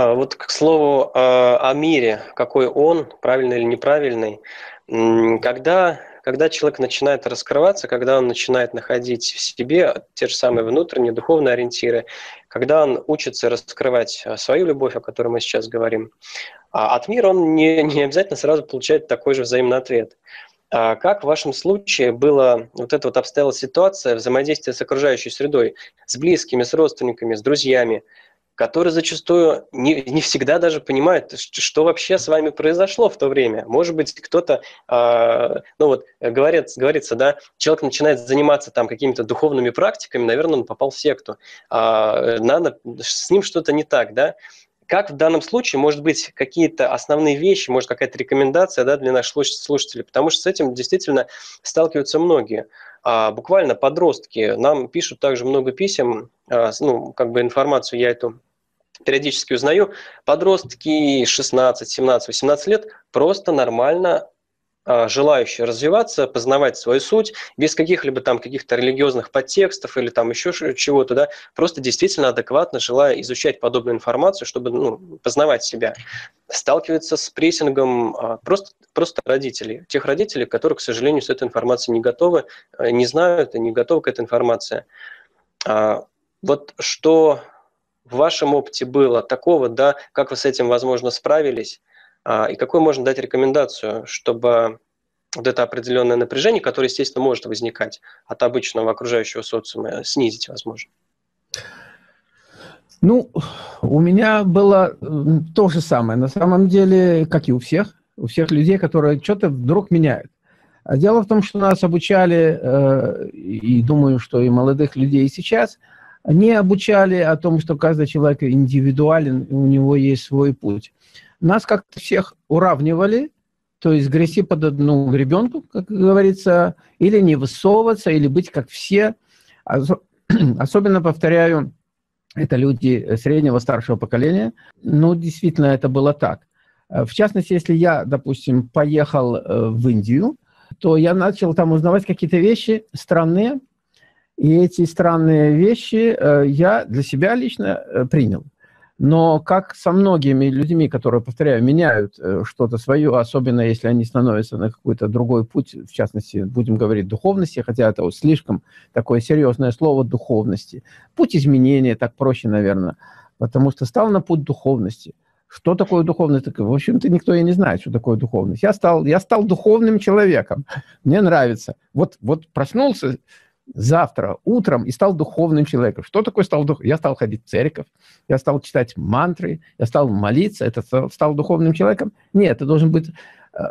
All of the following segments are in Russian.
А, вот к слову о мире, какой он, правильный или неправильный. Когда, когда человек начинает раскрываться, когда он начинает находить в себе те же самые внутренние духовные ориентиры, когда он учится раскрывать а, свою любовь, о которой мы сейчас говорим, а от мира он не, не обязательно сразу получает такой же взаимный ответ. А как в вашем случае было вот эта вот обстояла ситуация взаимодействия с окружающей средой, с близкими, с родственниками, с друзьями, которые зачастую не, не всегда даже понимают, что вообще с вами произошло в то время. Может быть, кто-то, э, ну вот, говорит, говорится, да, человек начинает заниматься там какими-то духовными практиками, наверное, он попал в секту. Э, надо, с ним что-то не так, да. Как в данном случае, может быть, какие-то основные вещи, может, какая-то рекомендация да, для наших слушателей, потому что с этим действительно сталкиваются многие. А, буквально подростки нам пишут также много писем, а, ну, как бы информацию я эту периодически узнаю, подростки 16, 17, 18 лет просто нормально а, желающие развиваться, познавать свою суть, без каких-либо там каких-то религиозных подтекстов или там еще чего-то, да, просто действительно адекватно желая изучать подобную информацию, чтобы ну, познавать себя. Сталкивается с прессингом а, просто, просто родителей, тех родителей, которые, к сожалению, с этой информацией не готовы, а, не знают и не готовы к этой информации. Вот что в вашем опыте было такого, да, как вы с этим, возможно, справились, а, и какую можно дать рекомендацию, чтобы вот это определенное напряжение, которое, естественно, может возникать от обычного окружающего социума, снизить возможно? Ну, у меня было то же самое. На самом деле, как и у всех, у всех людей, которые что-то вдруг меняют. А дело в том, что нас обучали, э, и думаю, что и молодых людей сейчас, не обучали о том, что каждый человек индивидуален, у него есть свой путь. Нас как-то всех уравнивали, то есть грести под одну гребенку, как говорится, или не высовываться, или быть как все. Особенно, повторяю, это люди среднего, старшего поколения. Ну, действительно, это было так. В частности, если я, допустим, поехал э, в Индию, то я начал там узнавать какие-то вещи странные, и эти странные вещи э, я для себя лично э, принял. Но как со многими людьми, которые, повторяю, меняют э, что-то свое, особенно если они становятся на какой-то другой путь, в частности, будем говорить духовности, хотя это вот слишком такое серьезное слово духовности. Путь изменения, так проще, наверное, потому что стал на путь духовности. Что такое духовность? В общем-то, никто и не знает, что такое духовность. Я стал, я стал духовным человеком. Мне нравится. Вот, вот проснулся завтра утром и стал духовным человеком. Что такое стал духовным? Я стал ходить в церковь, я стал читать мантры, я стал молиться, это стал духовным человеком? Нет, это должен быть... Э,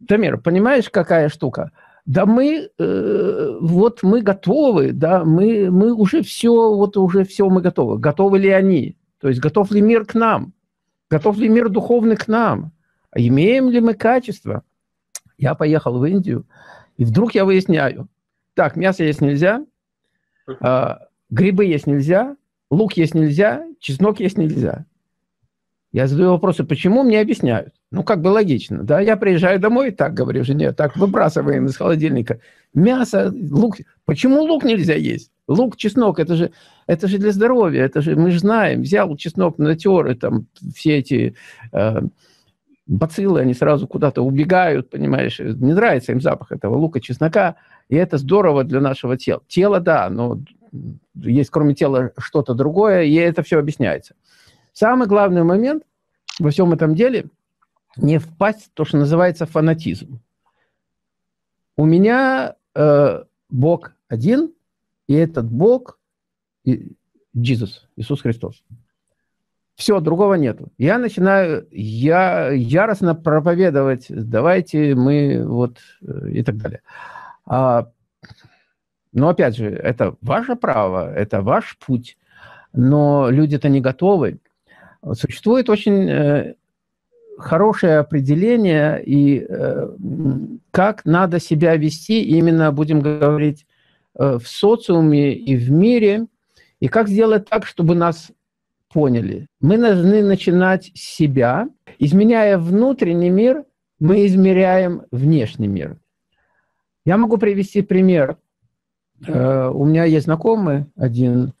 Дамир, понимаешь, какая штука? Да мы, э, вот мы готовы, да, мы, мы уже все, вот уже все мы готовы. Готовы ли они? То есть готов ли мир к нам? Готов ли мир духовный к нам? А имеем ли мы качество? Я поехал в Индию, и вдруг я выясняю, так, мясо есть нельзя, э, грибы есть нельзя, лук есть нельзя, чеснок есть нельзя. Я задаю вопросы, почему, мне объясняют. Ну, как бы логично, да, я приезжаю домой, так говорю жене, так выбрасываем из холодильника. Мясо, лук, почему лук нельзя есть? Лук, чеснок, это же, это же для здоровья, это же, мы же знаем, взял чеснок, натер, и там все эти э, бациллы, они сразу куда-то убегают, понимаешь, не нравится им запах этого лука, чеснока, и это здорово для нашего тела. Тело, да, но есть кроме тела что-то другое, и это все объясняется. Самый главный момент во всем этом деле не впасть в то, что называется фанатизм. У меня э, Бог один, и этот Бог Иисус Христос. Все, другого нету. Я начинаю я, яростно проповедовать, давайте мы вот э, и так далее. А, но опять же, это ваше право, это ваш путь, но люди-то не готовы. Существует очень э, хорошее определение и э, как надо себя вести, именно будем говорить, э, в социуме и в мире, и как сделать так, чтобы нас поняли. Мы должны начинать с себя. Изменяя внутренний мир, мы измеряем внешний мир. Я могу привести пример. Э, у меня есть знакомый один,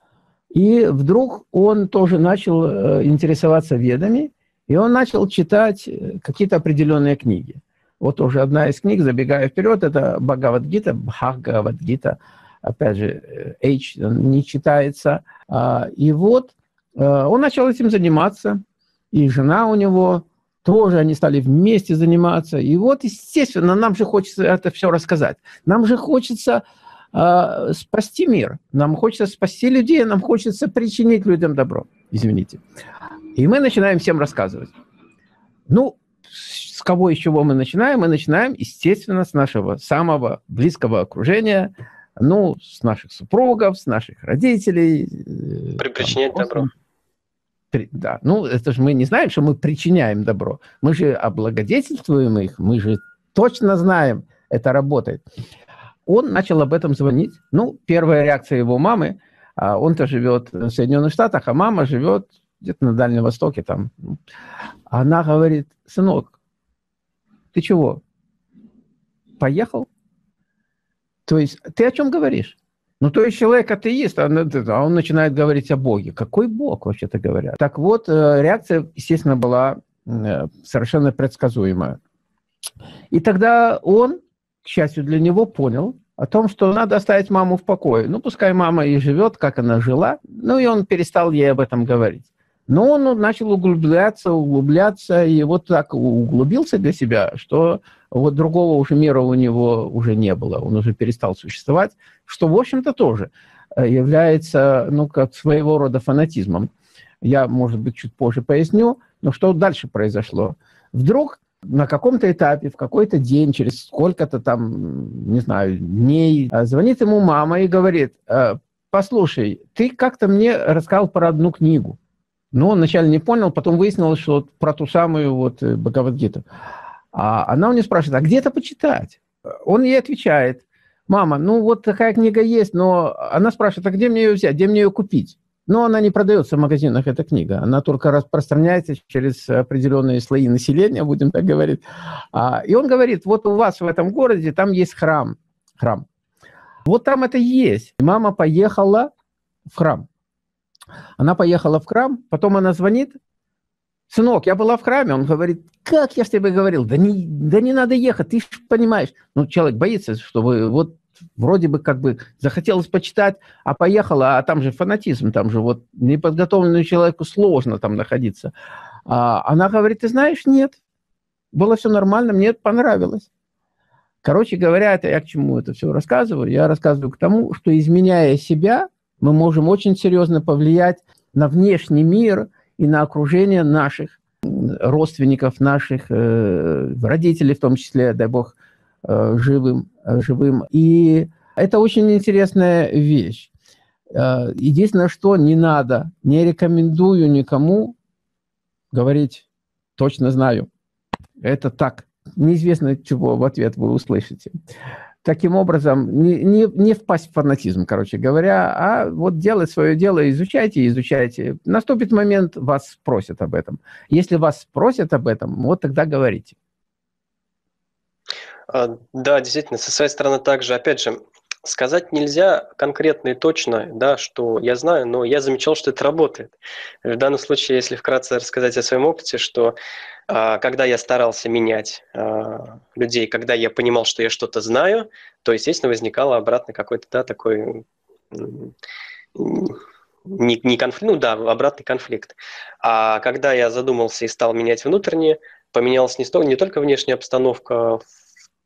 И вдруг он тоже начал э, интересоваться ведами, и он начал читать э, какие-то определенные книги. Вот уже одна из книг, забегая вперед, это Бхагавадгита, Бхагавадгита, опять же, H не читается. А, и вот он начал этим заниматься, и жена у него тоже они стали вместе заниматься. И вот, естественно, нам же хочется это все рассказать. Нам же хочется э, спасти мир, нам хочется спасти людей, нам хочется причинить людям добро. Извините. И мы начинаем всем рассказывать. Ну, с кого и с чего мы начинаем? Мы начинаем, естественно, с нашего самого близкого окружения, ну, с наших супругов, с наших родителей. Э, Причинять добро да, ну это же мы не знаем, что мы причиняем добро. Мы же облагодетельствуем их, мы же точно знаем, это работает. Он начал об этом звонить. Ну, первая реакция его мамы, а он-то живет в Соединенных Штатах, а мама живет где-то на Дальнем Востоке там. Она говорит, сынок, ты чего, поехал? То есть ты о чем говоришь? Ну, то есть человек атеист, а, а он начинает говорить о Боге. Какой Бог, вообще-то говоря? Так вот, э, реакция, естественно, была э, совершенно предсказуемая. И тогда он, к счастью для него, понял о том, что надо оставить маму в покое. Ну, пускай мама и живет, как она жила. Ну, и он перестал ей об этом говорить. Но он начал углубляться, углубляться, и вот так углубился для себя, что вот другого уже мира у него уже не было, он уже перестал существовать, что, в общем-то, тоже э, является, ну, как своего рода фанатизмом. Я, может быть, чуть позже поясню, но что дальше произошло? Вдруг на каком-то этапе, в какой-то день, через сколько-то там, не знаю, дней, э, звонит ему мама и говорит, «Э, послушай, ты как-то мне рассказал про одну книгу. Но он вначале не понял, потом выяснилось, что про ту самую вот э, Бхагавадгиту. А она у него спрашивает, а где это почитать? Он ей отвечает, мама, ну вот такая книга есть, но она спрашивает, а где мне ее взять, где мне ее купить? Но она не продается в магазинах, эта книга. Она только распространяется через определенные слои населения, будем так говорить. А, и он говорит, вот у вас в этом городе, там есть храм. Храм. Вот там это есть. Мама поехала в храм. Она поехала в храм, потом она звонит, сынок, я была в храме, он говорит, как я с тебе говорил, да не, да не надо ехать, ты же понимаешь. Ну, человек боится, что вы вот вроде бы как бы захотелось почитать, а поехала, а там же фанатизм, там же вот неподготовленному человеку сложно там находиться. А она говорит, ты знаешь, нет, было все нормально, мне это понравилось. Короче говоря, это я к чему это все рассказываю? Я рассказываю к тому, что изменяя себя, мы можем очень серьезно повлиять на внешний мир и на окружение наших родственников, наших э, родителей, в том числе, дай бог, э, живым, э, живым. И это очень интересная вещь. Единственное, что не надо, не рекомендую никому говорить «точно знаю». Это так. Неизвестно, чего в ответ вы услышите таким образом не, не, не впасть в фанатизм, короче говоря, а вот делать свое дело, изучайте, изучайте. Наступит момент, вас спросят об этом. Если вас спросят об этом, вот тогда говорите. А, да, действительно, со своей стороны также, опять же, сказать нельзя конкретно и точно, да, что я знаю, но я замечал, что это работает. В данном случае, если вкратце рассказать о своем опыте, что а, когда я старался менять а, людей, когда я понимал, что я что-то знаю, то, естественно, возникало обратно какой-то, да, такой не, не конфликт, ну да, обратный конфликт. А когда я задумался и стал менять внутреннее, поменялась не, сто, не только внешняя обстановка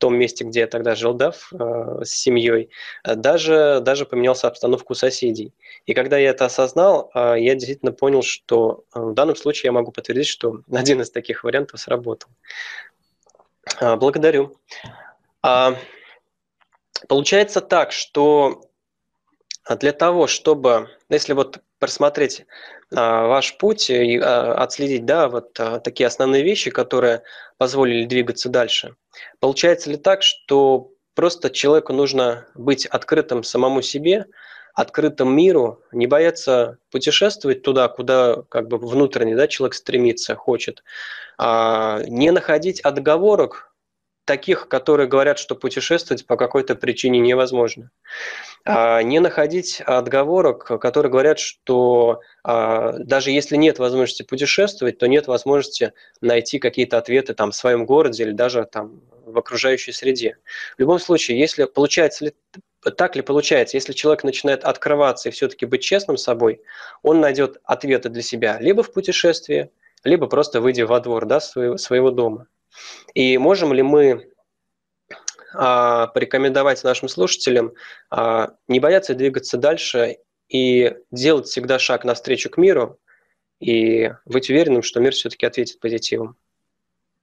том месте, где я тогда жил, да, в, э, с семьей, даже, даже поменялся обстановку соседей. И когда я это осознал, э, я действительно понял, что э, в данном случае я могу подтвердить, что один из таких вариантов сработал. Э, благодарю. А, получается так, что для того, чтобы, если вот просмотреть а, ваш путь и а, отследить, да, вот а, такие основные вещи, которые позволили двигаться дальше. Получается ли так, что просто человеку нужно быть открытым самому себе, открытым миру, не бояться путешествовать туда, куда как бы внутренне да, человек стремится, хочет, а не находить отговорок таких, которые говорят, что путешествовать по какой-то причине невозможно. А не находить отговорок, которые говорят, что а, даже если нет возможности путешествовать, то нет возможности найти какие-то ответы там в своем городе или даже там в окружающей среде. В любом случае, если получается ли так ли получается, если человек начинает открываться и все-таки быть честным с собой, он найдет ответы для себя либо в путешествии, либо просто выйдя во двор да, своего, своего дома. И можем ли мы а, порекомендовать нашим слушателям а, не бояться двигаться дальше и делать всегда шаг навстречу к миру и быть уверенным, что мир все-таки ответит позитивом?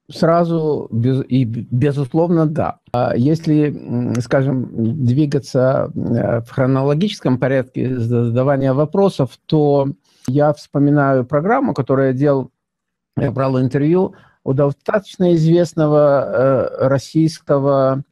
Сразу без, и безусловно да. А если, скажем, двигаться э, в хронологическом порядке задавания вопросов, то я вспоминаю программу, которую я делал, я брал интервью у достаточно известного э, российского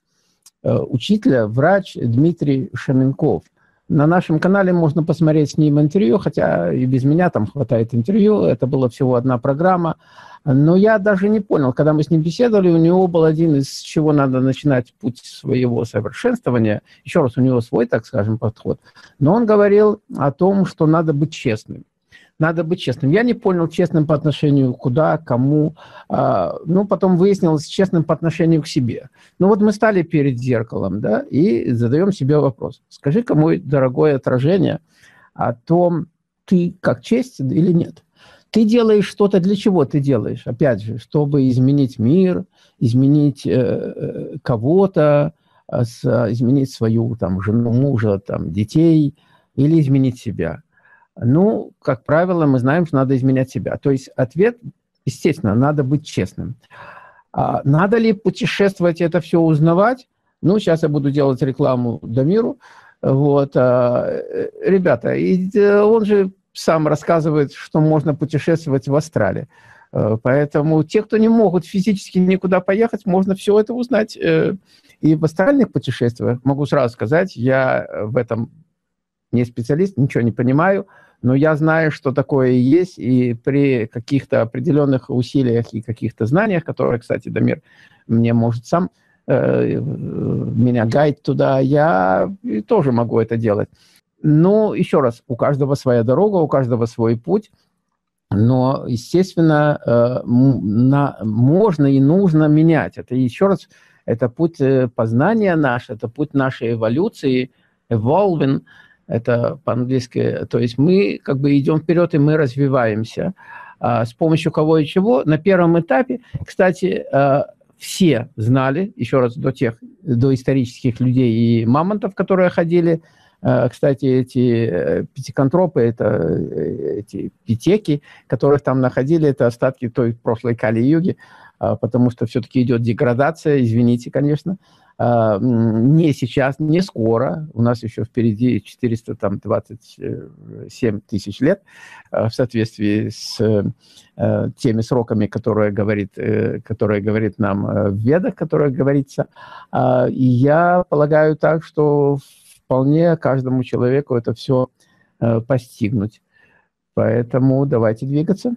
э, учителя, врач Дмитрий Шаменков. На нашем канале можно посмотреть с ним интервью, хотя и без меня там хватает интервью. Это была всего одна программа. Но я даже не понял, когда мы с ним беседовали, у него был один из чего надо начинать путь своего совершенствования. Еще раз, у него свой, так скажем, подход. Но он говорил о том, что надо быть честным надо быть честным. Я не понял, честным по отношению куда, кому. А, ну, потом выяснилось, честным по отношению к себе. Ну, вот мы стали перед зеркалом, да, и задаем себе вопрос. Скажи-ка, мой дорогое отражение, о том, ты как честен или нет. Ты делаешь что-то, для чего ты делаешь? Опять же, чтобы изменить мир, изменить э, э кого-то, э, изменить свою там, жену, мужа, там, детей или изменить себя. Ну, как правило, мы знаем, что надо изменять себя. То есть ответ, естественно, надо быть честным. А надо ли путешествовать это все узнавать? Ну, сейчас я буду делать рекламу Дамиру. Вот, а, э, ребята, и э, он же сам рассказывает, что можно путешествовать в Австралии. Э, поэтому те, кто не могут физически никуда поехать, можно все это узнать. И в астральных путешествиях, могу сразу сказать, я в этом не специалист, ничего не понимаю, но я знаю, что такое есть, и при каких-то определенных усилиях и каких-то знаниях, которые, кстати, Дамир мне может сам э, меня гайд туда, я тоже могу это делать. Но еще раз, у каждого своя дорога, у каждого свой путь, но, естественно, э, на, можно и нужно менять. Это еще раз, это путь э, познания наш, это путь нашей эволюции, evolving, это по-английски. То есть мы как бы идем вперед, и мы развиваемся. А с помощью кого и чего? На первом этапе, кстати, а, все знали, еще раз, до тех, до исторических людей и мамонтов, которые ходили, а, кстати, эти э, пятиконтропы, это э, эти питеки, которых там находили, это остатки той прошлой Кали-юги, потому что все-таки идет деградация, извините, конечно, не сейчас, не скоро, у нас еще впереди 427 тысяч лет а, в соответствии с э, теми сроками, которые говорит, э, которые говорит нам э, в Ведах, которые говорится. И я полагаю так, что вполне каждому человеку это все постигнуть. Поэтому давайте двигаться.